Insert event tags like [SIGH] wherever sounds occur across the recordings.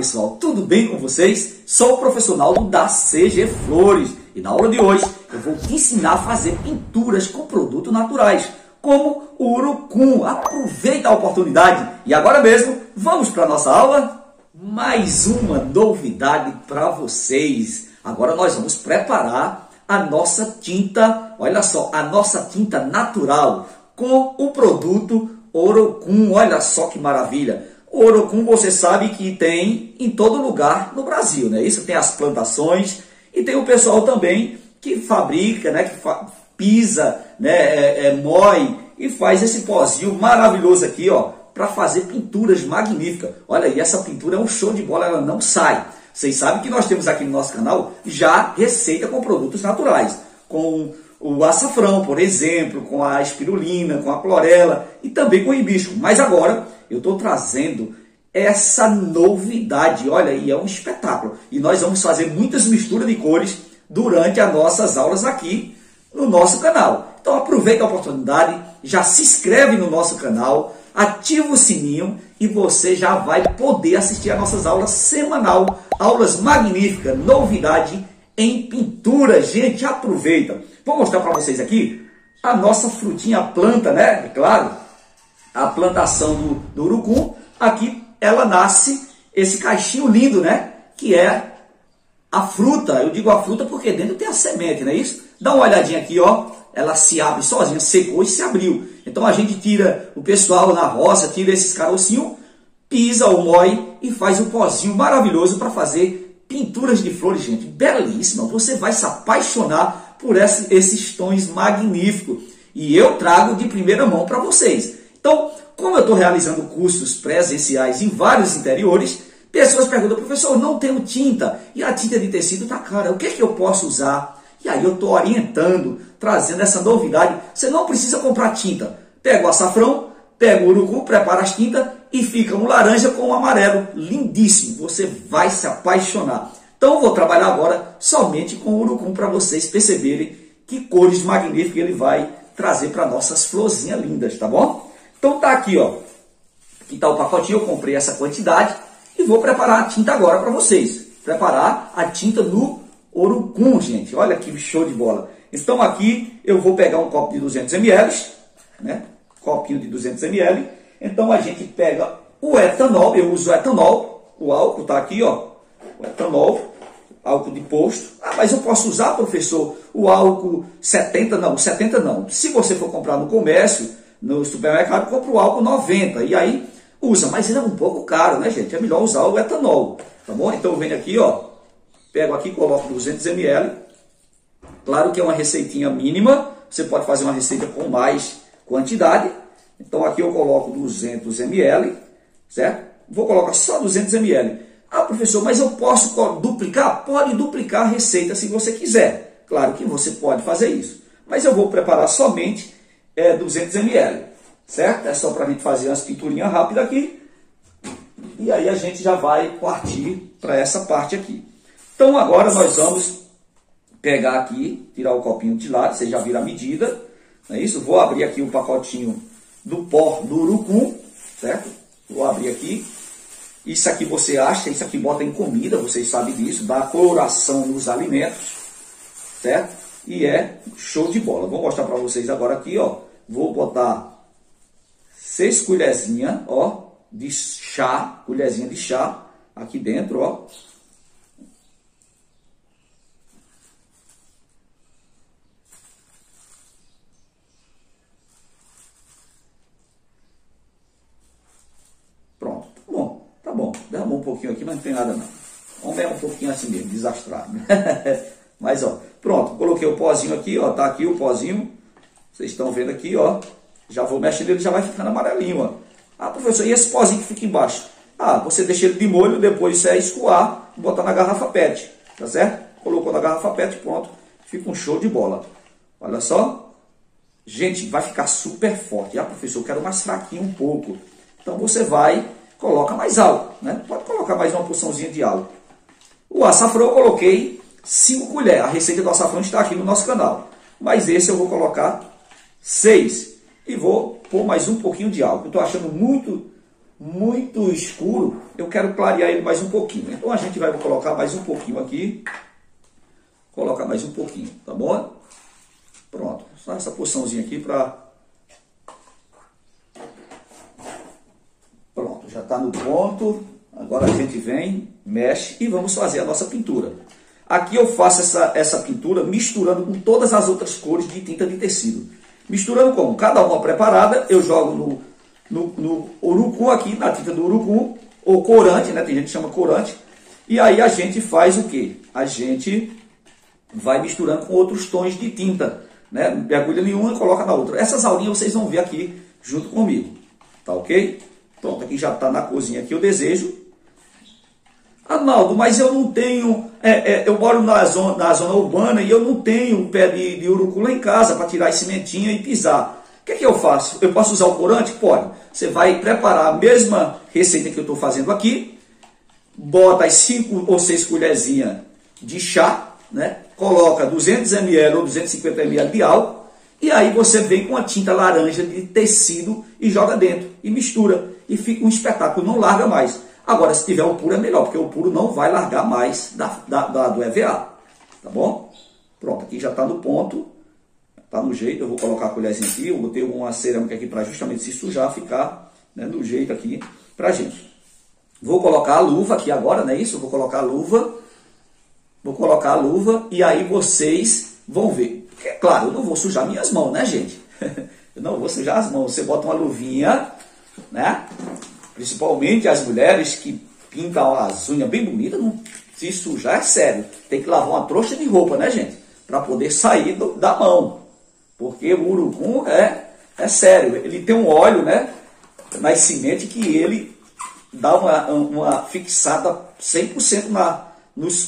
pessoal, tudo bem com vocês? Sou o profissional da CG Flores e na aula de hoje eu vou te ensinar a fazer pinturas com produtos naturais, como o urucum. Aproveita a oportunidade e agora mesmo vamos para a nossa aula? Mais uma novidade para vocês. Agora nós vamos preparar a nossa tinta, olha só, a nossa tinta natural com o produto Orocum. Olha só que maravilha! Orocum você sabe que tem em todo lugar no Brasil, né? Isso tem as plantações e tem o pessoal também que fabrica, né? Que fa pisa, né? É, é, mói e faz esse pozinho maravilhoso aqui, ó, para fazer pinturas magníficas. Olha aí, essa pintura é um show de bola, ela não sai. Vocês sabem que nós temos aqui no nosso canal já receita com produtos naturais, com o açafrão, por exemplo, com a espirulina, com a clorela e também com o hibisco. Mas agora eu estou trazendo essa novidade. Olha aí, é um espetáculo. E nós vamos fazer muitas misturas de cores durante as nossas aulas aqui no nosso canal. Então aproveita a oportunidade, já se inscreve no nosso canal, ativa o sininho e você já vai poder assistir às nossas aulas semanal, aulas magníficas, novidade em pintura. Gente, aproveita. Vou mostrar para vocês aqui a nossa frutinha planta, né? Claro, a plantação do, do urucum, aqui ela nasce esse caixinho lindo, né? Que é a fruta. Eu digo a fruta porque dentro tem a semente, não é isso? Dá uma olhadinha aqui, ó. Ela se abre sozinha, secou e se abriu. Então a gente tira, o pessoal na roça tira esses carocinhos, pisa o mói e faz um pozinho maravilhoso para fazer pinturas de flores, gente. Belíssima. Você vai se apaixonar por esse, esses tons magníficos. E eu trago de primeira mão para vocês. Então, como eu estou realizando cursos presenciais em vários interiores, pessoas perguntam, professor, não tenho tinta e a tinta de tecido está cara, o que, é que eu posso usar? E aí eu estou orientando, trazendo essa novidade. Você não precisa comprar tinta. Pega o açafrão, pega o urucu, prepara as tintas e fica um laranja com um amarelo. Lindíssimo, você vai se apaixonar. Então vou trabalhar agora somente com o urucum para vocês perceberem que cores magníficas ele vai trazer para nossas florzinhas lindas, tá bom? Então tá aqui, ó. Aqui tá o pacotinho, eu comprei essa quantidade e vou preparar a tinta agora para vocês. Preparar a tinta no Orucum, gente. Olha que show de bola. Então aqui eu vou pegar um copo de 200 ml, né? Copinho de 200 ml. Então a gente pega o etanol, eu uso o etanol, o álcool tá aqui, ó. O etanol, álcool de posto. Ah, mas eu posso usar, professor, o álcool 70? Não, 70 não. Se você for comprar no comércio, no supermercado, compra o álcool 90 e aí usa, mas ele é um pouco caro, né, gente? É melhor usar o etanol, tá bom? Então venho aqui, ó, pego aqui, coloco 200 ml. Claro que é uma receitinha mínima, você pode fazer uma receita com mais quantidade. Então aqui eu coloco 200 ml, certo? Vou colocar só 200 ml. Ah, professor, mas eu posso duplicar? Pode duplicar a receita se você quiser. Claro que você pode fazer isso. Mas eu vou preparar somente é 200 ml, certo? É só para a gente fazer umas pinturinhas rápidas aqui. E aí a gente já vai partir para essa parte aqui. Então agora nós vamos pegar aqui, tirar o copinho de lado, vocês já viram a medida, não é isso? Vou abrir aqui o pacotinho do pó do urucum, certo? Vou abrir aqui. Isso aqui você acha, isso aqui bota em comida, vocês sabem disso, dá coloração nos alimentos, certo? E é show de bola. Vou mostrar para vocês agora aqui, ó. Vou botar seis colherzinhas, ó, de chá, colherzinha de chá aqui dentro, ó. Pronto, tá bom, tá bom. Derramou um pouquinho aqui, mas não tem nada não. Vamos ver um pouquinho assim mesmo, desastrado. [LAUGHS] mas, ó, pronto, coloquei o pozinho aqui, ó, tá aqui o pozinho. Vocês estão vendo aqui, ó. Já vou mexendo, ele já vai ficando amarelinho, ó. Ah, professor, e esse pozinho que fica embaixo? Ah, você deixa ele de molho, depois você é escoar botar na garrafa PET, tá certo? Colocou na garrafa PET, pronto. Fica um show de bola. Olha só. Gente, vai ficar super forte. Ah, professor, eu quero mais fraquinho um pouco. Então você vai, coloca mais álcool, né? Pode colocar mais uma porçãozinha de álcool. O açafrão eu coloquei 5 colheres. A receita do açafrão está aqui no nosso canal. Mas esse eu vou colocar 6. E vou pôr mais um pouquinho de álcool. Estou achando muito muito escuro, eu quero clarear ele mais um pouquinho. Então a gente vai colocar mais um pouquinho aqui. Colocar mais um pouquinho, tá bom? Pronto, só essa porçãozinha aqui para... Pronto, já está no ponto. Agora a gente vem, mexe e vamos fazer a nossa pintura. Aqui eu faço essa, essa pintura misturando com todas as outras cores de tinta de tecido. Misturando como? Cada uma preparada, eu jogo no, no, no urucum aqui, na tinta do urucum, ou corante, né? Tem gente que chama corante. E aí a gente faz o que? A gente vai misturando com outros tons de tinta. Né? Mergulha em uma e coloca na outra. Essas aulinhas vocês vão ver aqui junto comigo. Tá ok? Pronto, aqui já está na cozinha aqui o desejo. Arnaldo, mas eu não tenho, é, é, eu moro na zona, na zona urbana e eu não tenho um pé de, de urucu lá em casa para tirar esse sementinha e pisar. O que, é que eu faço? Eu posso usar o corante? Pode. Você vai preparar a mesma receita que eu estou fazendo aqui, bota as 5 ou 6 colherzinhas de chá, né? coloca 200 ml ou 250 ml de álcool, e aí você vem com a tinta laranja de tecido e joga dentro, e mistura, e fica um espetáculo, não larga mais. Agora, se tiver o puro é melhor, porque o puro não vai largar mais da, da, da do EVA. Tá bom? Pronto, aqui já está no ponto. Está no jeito. Eu vou colocar a colherzinha aqui. Eu botei uma cerâmica aqui para justamente se sujar, ficar né, do jeito aqui para gente. Vou colocar a luva aqui agora, não é isso? Vou colocar a luva. Vou colocar a luva e aí vocês vão ver. Porque, claro, eu não vou sujar minhas mãos, né, gente? [LAUGHS] eu não vou sujar as mãos. Você bota uma luvinha, né? Principalmente as mulheres que pintam as unhas bem bonitas, não, se sujar é sério. Tem que lavar uma trouxa de roupa, né, gente? Para poder sair do, da mão. Porque o urucum é, é sério. Ele tem um óleo, né? Na semente que ele dá uma, uma fixada 100% na,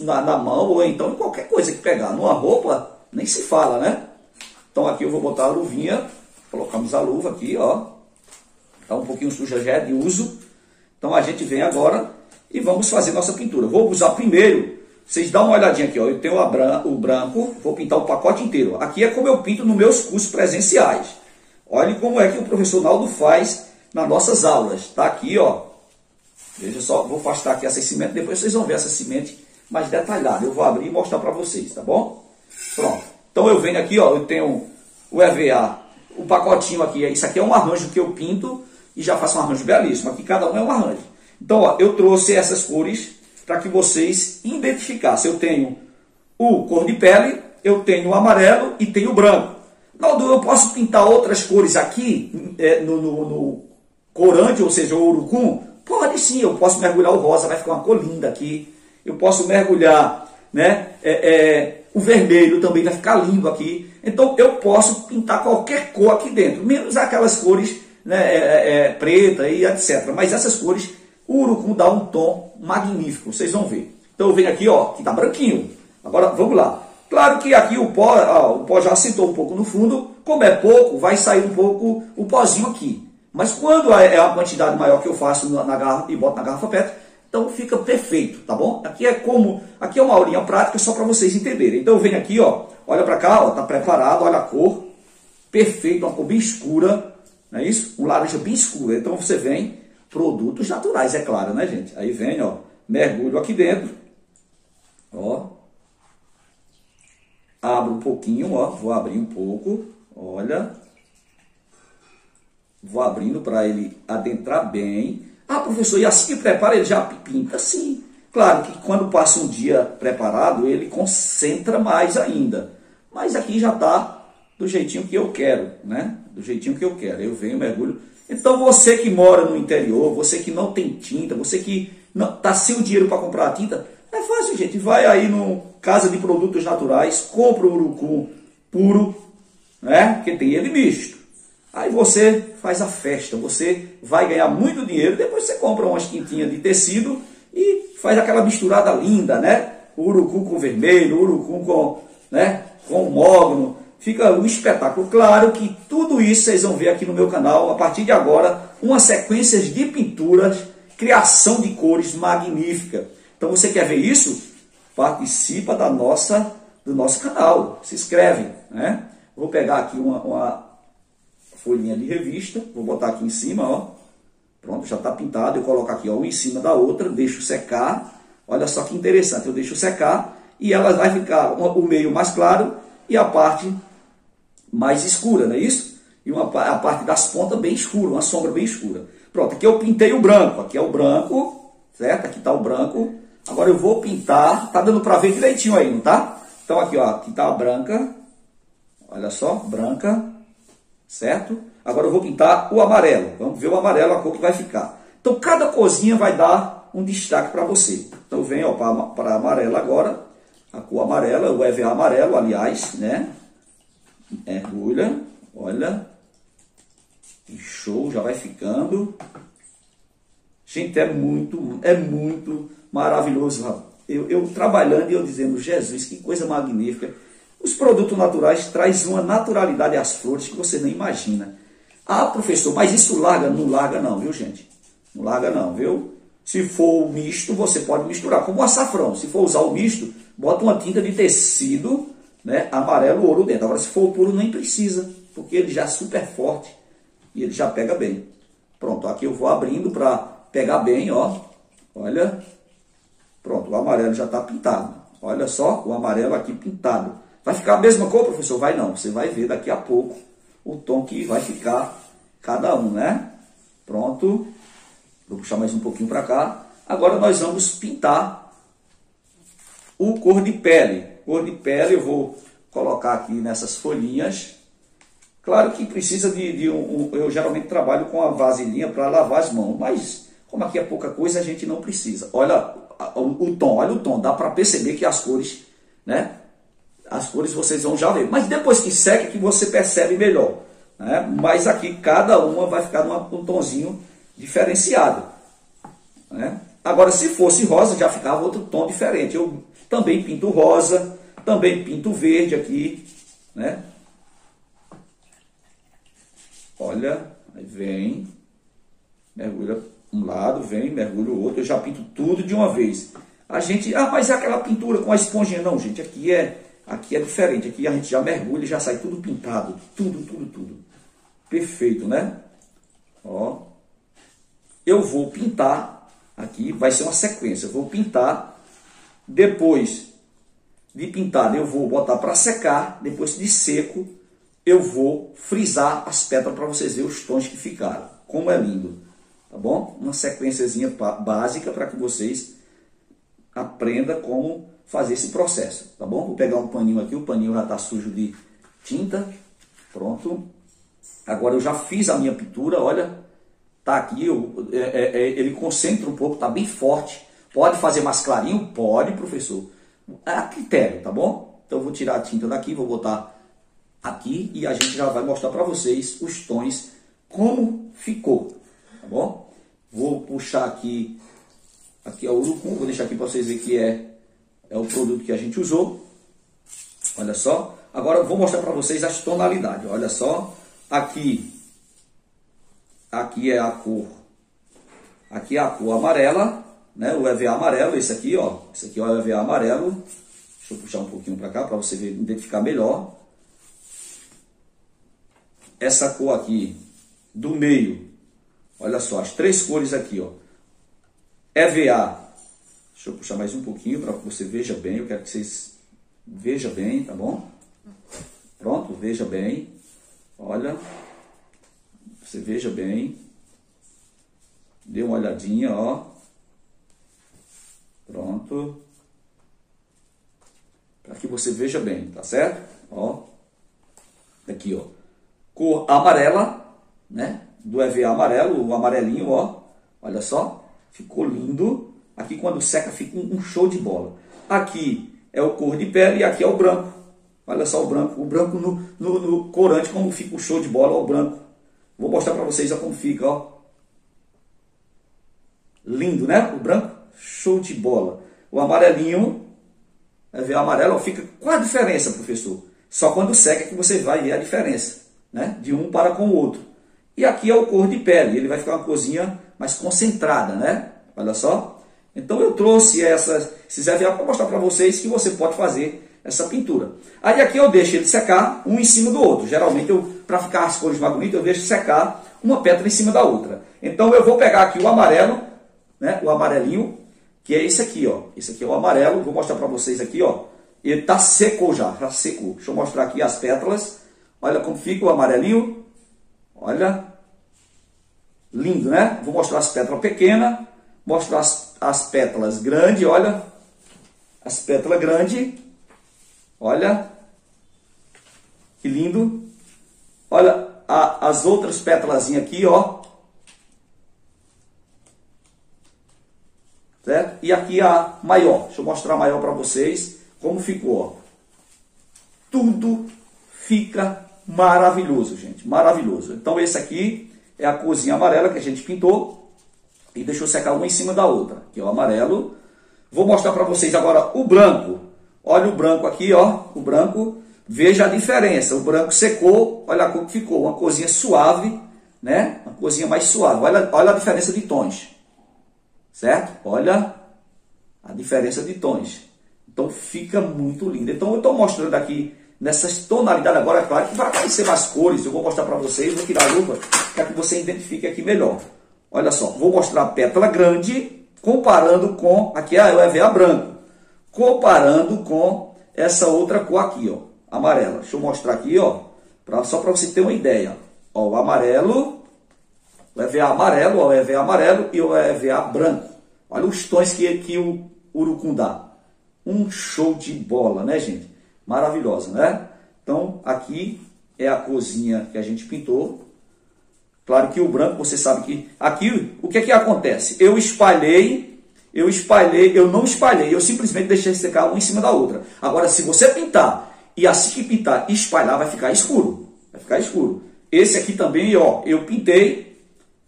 na, na mão ou então em qualquer coisa que pegar. Numa roupa, nem se fala, né? Então aqui eu vou botar a luvinha. Colocamos a luva aqui, ó. Está um pouquinho suja já é de uso. Então a gente vem agora e vamos fazer nossa pintura. Vou usar primeiro, vocês dão uma olhadinha aqui, ó. eu tenho o branco, vou pintar o pacote inteiro. Aqui é como eu pinto nos meus cursos presenciais. Olhem como é que o professor Naldo faz nas nossas aulas. Está aqui, ó. Veja só, vou afastar aqui essa semente, depois vocês vão ver essa semente mais detalhada. Eu vou abrir e mostrar para vocês, tá bom? Pronto. Então eu venho aqui, ó, eu tenho o EVA, o pacotinho aqui, isso aqui é um arranjo que eu pinto e já faço um arranjo belíssimo. Aqui cada um é um arranjo. Então, ó, eu trouxe essas cores para que vocês identificassem. Eu tenho o cor de pele, eu tenho o amarelo e tenho o branco. Naldo, eu posso pintar outras cores aqui é, no, no, no, corante, ou seja, o urucum? Pode sim, eu posso mergulhar o rosa, vai ficar uma cor linda aqui. Eu posso mergulhar né, é, é, o vermelho, também vai ficar lindo aqui. Então eu posso pintar qualquer cor aqui dentro, menos aquelas cores né, é, é, é, preta e etc. Mas essas cores, o urucum dá um tom magnífico, vocês vão ver. Então eu venho aqui, ó, que está branquinho. Agora vamos lá. Claro que aqui o pó, ó, o pó já assentou um pouco no fundo. Como é pouco, vai sair um pouco o pozinho aqui. Mas quando é, é a quantidade maior que eu faço na, na garrafa e boto na garrafa PET, então fica perfeito, tá bom? Aqui é como, aqui é uma aulinha prática só para vocês entenderem. Então eu venho aqui, ó, olha para cá, ó, tá preparado, olha a cor, perfeito, uma cor bem escura, não é isso? Um laranja bem escuro. Então você vem, produtos naturais, é claro, né, gente? Aí vem, ó, mergulho aqui dentro. Ó. Abro um pouquinho, ó. Vou abrir um pouco. Olha. Vou abrindo para ele adentrar bem. Ah, professor, e assim que prepara, ele já pinta? Sim. Claro que quando passa um dia preparado, ele concentra mais ainda. Mas aqui já está do jeitinho que eu quero, né? do jeitinho que eu quero. Eu venho, mergulho. Então você que mora no interior, você que não tem tinta, você que não está sem o dinheiro para comprar a tinta, é fácil, gente. Vai aí no Casa de Produtos Naturais, compra o urucum puro, né? Que tem ele misto. Aí você faz a festa, você vai ganhar muito dinheiro, depois você compra umas tintinhas de tecido e faz aquela misturada linda, né? O urucum com vermelho, o urucum com, né, com mogno, fica um espetáculo. Claro que tudo isso vocês vão ver aqui no meu canal, a partir de agora, uma sequência de pinturas, criação de cores magnífica. Então você quer ver isso? Participa da nossa, do nosso canal, se inscreve. Né? Vou pegar aqui uma, uma folhinha de revista, vou botar aqui em cima, ó, Pronto, já está pintado. Eu coloco aqui ó, uma em cima da outra, deixo secar. Olha só que interessante, eu deixo secar e ela vai ficar o meio mais claro e a parte mais escura, não é isso? E uma, a parte das pontas bem escura, uma sombra bem escura. Pronto, aqui eu pintei o branco, aqui é o branco, certo? Aqui está o branco. Agora eu vou pintar, tá dando para ver direitinho aí, não tá? Então aqui, ó, aqui está a branca, olha só, branca, certo? Agora eu vou pintar o amarelo, vamos ver o amarelo, a cor que vai ficar. Então cada cozinha vai dar um destaque para você. Então vem para amarelo agora, a cor amarela, o EVA amarelo, aliás, né? Mergulha, olha, que show, já vai ficando. Gente, é muito, é muito maravilhoso. Eu, eu trabalhando e eu dizendo, Jesus, que coisa magnífica. Os produtos naturais trazem uma naturalidade às flores que você nem imagina. Ah, professor, mas isso larga? Não larga não, viu gente? Não larga não, viu? Se for misto, você pode misturar, como o açafrão. Se for usar o misto, bota uma tinta de tecido, né, amarelo ouro dentro. Agora, se for o puro, nem precisa, porque ele já é super forte e ele já pega bem. Pronto, aqui eu vou abrindo para pegar bem, ó. Olha. Pronto, o amarelo já está pintado. Olha só, o amarelo aqui pintado. Vai ficar a mesma cor, professor? Vai não. Você vai ver daqui a pouco o tom que vai ficar cada um, né? Pronto. Vou puxar mais um pouquinho para cá. Agora nós vamos pintar o cor de pele. Cor de pele eu vou colocar aqui nessas folhinhas. Claro que precisa de, de um, Eu geralmente trabalho com a vasilhinha para lavar as mãos, mas como aqui é pouca coisa, a gente não precisa. Olha o, o tom, olha o tom. Dá para perceber que as cores, né? As cores vocês vão já ver. Mas depois que seca que você percebe melhor. Né? Mas aqui cada uma vai ficar num um tonzinho diferenciado. Né? Agora, se fosse rosa, já ficava outro tom diferente. Eu também pinto rosa, também pinto verde aqui. Né? Olha, aí vem, mergulha um lado, vem, mergulha o outro. Eu já pinto tudo de uma vez. A gente, ah, mas é aquela pintura com a esponjinha. Não, gente, aqui é, aqui é diferente. Aqui a gente já mergulha e já sai tudo pintado. Tudo, tudo, tudo. Perfeito, né? Ó eu vou pintar, aqui vai ser uma sequência, eu vou pintar, depois de pintar eu vou botar para secar, depois de seco eu vou frisar as pétalas para vocês verem os tons que ficaram, como é lindo, tá bom? Uma sequenciazinha básica para que vocês aprendam como fazer esse processo, tá bom? Vou pegar um paninho aqui, o paninho já está sujo de tinta, pronto. Agora eu já fiz a minha pintura, olha, tá aqui, eu, é, é, é, ele concentra um pouco, tá bem forte. Pode fazer mais clarinho? Pode, professor. É a critério, tá bom? Então vou tirar a tinta daqui, vou botar aqui e a gente já vai mostrar para vocês os tons, como ficou, tá bom? Vou puxar aqui, aqui é o urucum, vou deixar aqui para vocês verem que é, é o produto que a gente usou. Olha só. Agora eu vou mostrar para vocês as tonalidades. Olha só, aqui aqui é a cor, aqui é a cor amarela, né? O EVA amarelo, esse aqui, ó, esse aqui é o EVA amarelo. Deixa eu puxar um pouquinho para cá para você ver, identificar melhor. Essa cor aqui do meio, olha só, as três cores aqui, ó. EVA, deixa eu puxar mais um pouquinho para que você veja bem, eu quero que vocês vejam bem, tá bom? Pronto, veja bem. Olha, você veja bem. Dê uma olhadinha, ó. Pronto. Para que você veja bem, tá certo? Ó. Aqui, ó. Cor amarela, né? Do EVA amarelo, o amarelinho, ó. Olha só. Ficou lindo. Aqui quando seca fica um show de bola. Aqui é o cor de pele e aqui é o branco. Olha só o branco. O branco no, no, no corante, como fica o show de bola, ó, o branco. Vou mostrar para vocês ó, como fica, ó. Lindo, né? O branco, show de bola. O amarelinho, vai ver o amarelo, fica qual a diferença, professor? Só quando seca que você vai ver a diferença, né? De um para com o outro. E aqui é o cor de pele, ele vai ficar uma cozinha mais concentrada, né? Olha só. Então eu trouxe essa, esses EVA para mostrar para vocês que você pode fazer essa pintura. Aí aqui eu deixo ele secar um em cima do outro. Geralmente, para ficar as cores mais bonitas, eu deixo secar uma pétala em cima da outra. Então eu vou pegar aqui o amarelo, né, o amarelinho, que é esse aqui, ó. Esse aqui é o amarelo, vou mostrar para vocês aqui, ó. Ele tá seco já, já secou. Deixa eu mostrar aqui as pétalas. Olha como fica o amarelinho. Olha. Lindo, né? Vou mostrar as pétalas pequenas, mostrar as, as pétalas grandes, olha. As pétalas grandes. Olha. Que lindo. Olha a, as outras pétalas aqui, ó. Certo? E aqui a maior. Deixa eu mostrar a maior para vocês como ficou. Tudo fica maravilhoso, gente. Maravilhoso. Então esse aqui é a corzinha amarela que a gente pintou e deixou secar uma em cima da outra. Aqui é o amarelo. Vou mostrar para vocês agora o branco. Olha o branco aqui, ó. O branco. Veja a diferença. O branco secou. Olha que ficou. Uma corzinha suave, né? Uma corzinha mais suave. Olha, olha a diferença de tons. Certo? Olha a diferença de tons. Então fica muito lindo. Então eu estou mostrando aqui nessas tonalidades agora, é claro que vai aparecer mais cores. Eu vou mostrar para vocês, vou tirar a lupa para que você identifique aqui melhor. Olha só, vou mostrar a pétala grande comparando com, aqui é o EVA branco, comparando com essa outra cor aqui, ó, amarela. Deixa eu mostrar aqui, ó, pra, só para você ter uma ideia. Ó, o amarelo o EVA amarelo, o EVA amarelo e o EVA branco. Olha os tons que, que o urucum dá. Um show de bola, né, gente? Maravilhosa, né? Então, aqui é a cozinha que a gente pintou. Claro que o branco, você sabe que... Aqui, o que é que acontece? Eu espalhei, eu espalhei, eu não espalhei, eu simplesmente deixei secar uma em cima da outra. Agora, se você pintar, e assim que pintar espalhar, vai ficar escuro. Vai ficar escuro. Esse aqui também, ó, eu pintei,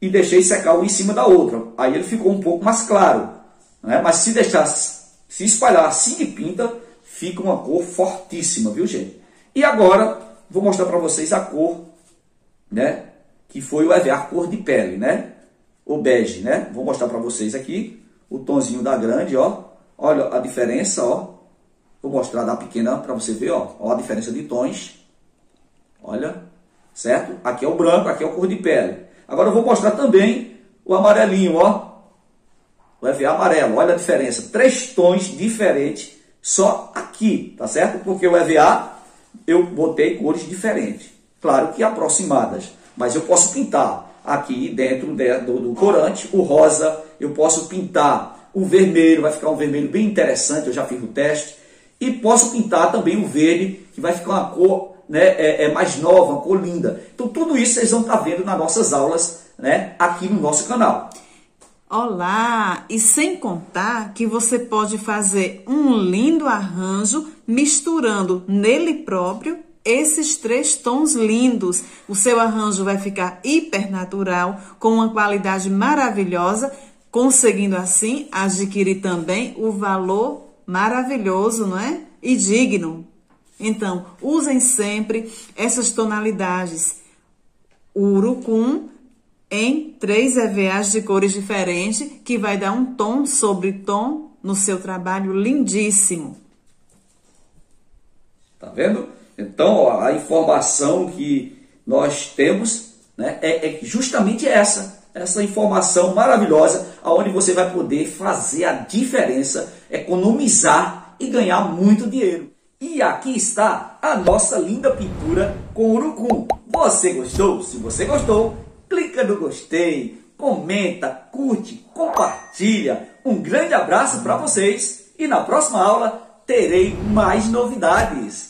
e deixei secar uma em cima da outra. Aí ele ficou um pouco mais claro. Né? Mas se deixar se espalhar assim que pinta, fica uma cor fortíssima, viu gente? E agora vou mostrar para vocês a cor, né? Que foi o EVA, cor de pele, né? O bege, né? Vou mostrar para vocês aqui o tonzinho da grande, ó. Olha a diferença, ó. Vou mostrar da pequena para você ver, ó. Ó a diferença de tons. Olha, certo? Aqui é o branco, aqui é a cor de pele. Agora eu vou mostrar também o amarelinho, ó. O EVA amarelo, olha a diferença. Três tons diferentes só aqui, tá certo? Porque o EVA eu botei cores diferentes. Claro que aproximadas, mas eu posso pintar aqui dentro do, corante o rosa, eu posso pintar o vermelho, vai ficar um vermelho bem interessante, eu já fiz o teste. E posso pintar também o verde, que vai ficar uma cor né, é, é, mais nova, uma cor linda. Então tudo isso vocês vão estar vendo nas nossas aulas né, aqui no nosso canal. Olá! E sem contar que você pode fazer um lindo arranjo misturando nele próprio esses três tons lindos. O seu arranjo vai ficar hiper natural, com uma qualidade maravilhosa, conseguindo assim adquirir também o valor maravilhoso, não é? E digno então, usem sempre essas tonalidades. Urucum em três EVAs de cores diferentes, que vai dar um tom sobre tom no seu trabalho lindíssimo. Tá vendo? Então, ó, a informação que nós temos né, é, é justamente essa, essa informação maravilhosa, aonde você vai poder fazer a diferença, economizar e ganhar muito dinheiro. E aqui está a nossa linda pintura com urucum. Você gostou? Se você gostou, clica no gostei, comenta, curte, compartilha. Um grande abraço para vocês e na próxima aula terei mais novidades.